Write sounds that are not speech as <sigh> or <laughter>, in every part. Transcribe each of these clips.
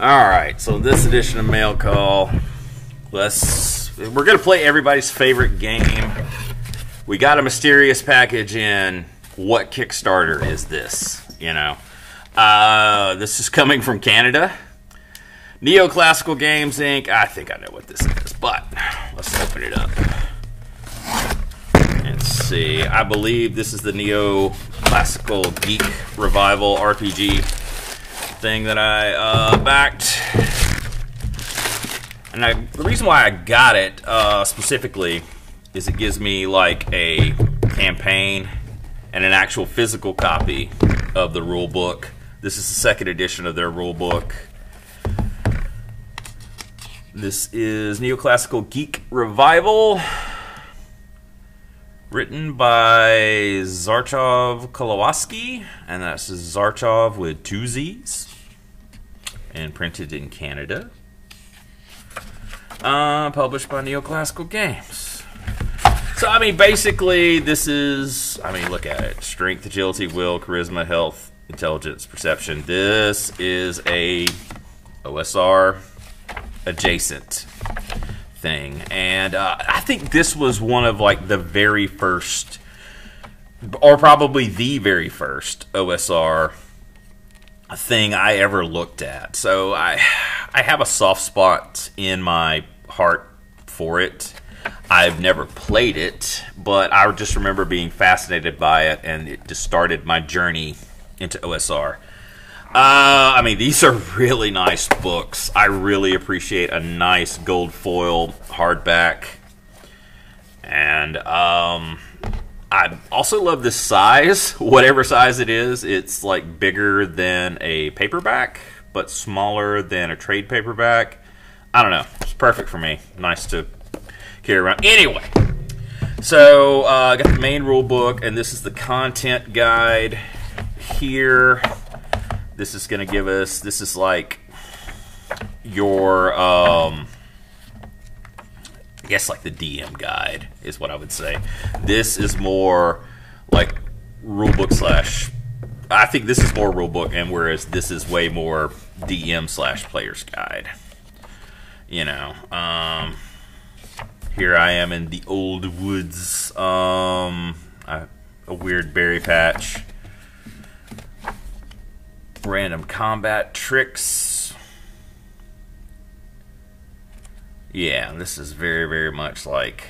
All right, so this edition of Mail Call, let's we're gonna play everybody's favorite game. We got a mysterious package in. What Kickstarter is this? You know, uh, this is coming from Canada. Neoclassical Games Inc. I think I know what this is, but let's open it up and see. I believe this is the Neoclassical Geek Revival RPG thing that I uh, backed. And I, the reason why I got it uh, specifically is it gives me like a campaign and an actual physical copy of the rule book. This is the second edition of their rule book. This is Neoclassical Geek Revival, written by Zzarchov Kolowaski, and that's Zzarchov with two Z's and printed in Canada. Uh, published by Neoclassical Games. So, I mean, basically, this is, I mean, look at it strength, agility, will, charisma, health, intelligence, perception. This is a OSR adjacent thing. And uh, I think this was one of like the very first, or probably the very first OSR thing I ever looked at. So I I have a soft spot in my heart for it. I've never played it, but I just remember being fascinated by it, and it just started my journey into OSR. Uh, I mean, these are really nice books. I really appreciate a nice gold foil hardback, and um, I also love the size, <laughs> whatever size it is. It's like bigger than a paperback, but smaller than a trade paperback. I don't know. It's perfect for me. Nice to carry around. Anyway, so uh, I got the main rule book, and this is the content guide here. This is going to give us, this is like your. I guess like the DM guide is what I would say. This is more like rulebook slash. I think this is more rulebook, and whereas this is way more DM slash player's guide. You know, um, here I am in the old woods. Um, a, a weird berry patch. Random combat tricks Yeah, this is very, very much like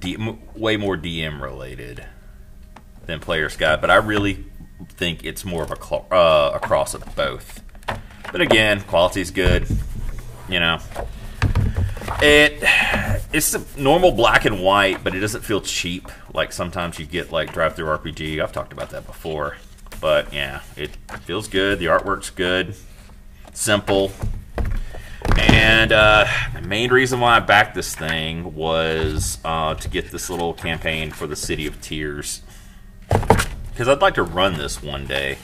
D, way more DM related than Player's Guide, but I really think it's more of a, uh, a cross of both. But again, quality's good. You know, it it's a normal black and white, but it doesn't feel cheap like sometimes you get like DriveThruRPG. I've talked about that before, but yeah, it feels good. The artwork's good, simple. And uh, the main reason why I backed this thing was uh, to get this little campaign for the City of Tears. Because I'd like to run this one day,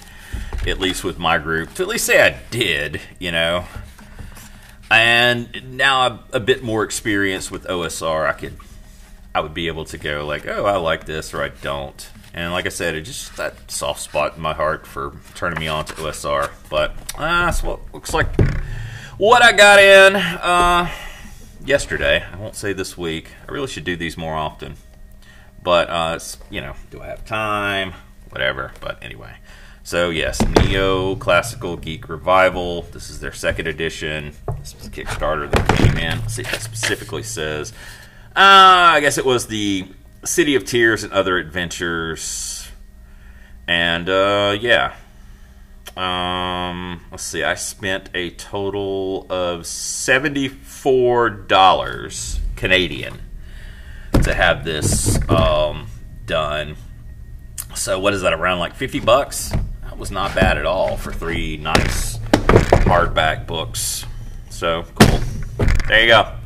at least with my group, to at least say I did, you know. And now I'm a bit more experienced with OSR. I could, I would be able to go like, oh, I like this or I don't. And like I said, it just that soft spot in my heart for turning me on to OSR. But uh, that's what looks like what I got in uh, yesterday. I won't say this week. I really should do these more often. But, uh, you know, do I have time? Whatever. But anyway. So, yes, Neo Classical Geek Revival. This is their second edition. This was Kickstarter that came in. Let's see if it specifically says. Uh, I guess it was the City of Tears and Other Adventures. And, uh, yeah, um, let's see. I spent a total of seventy-four dollars Canadian to have this um, done. So what is that? Around like fifty bucks. That was not bad at all for three nice hardback books. So cool. There you go.